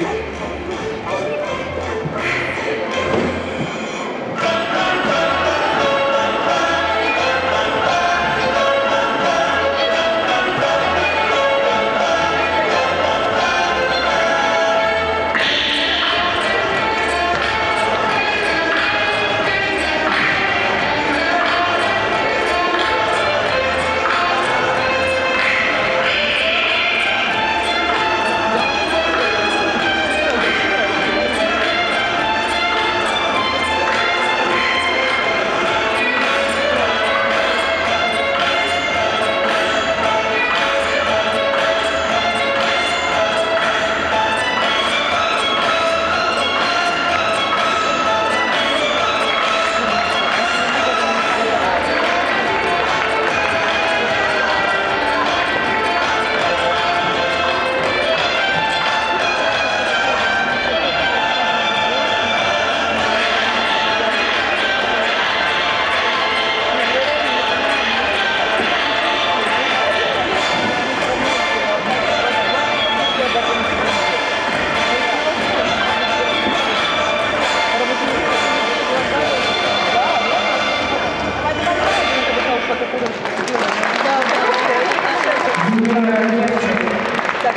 Yeah.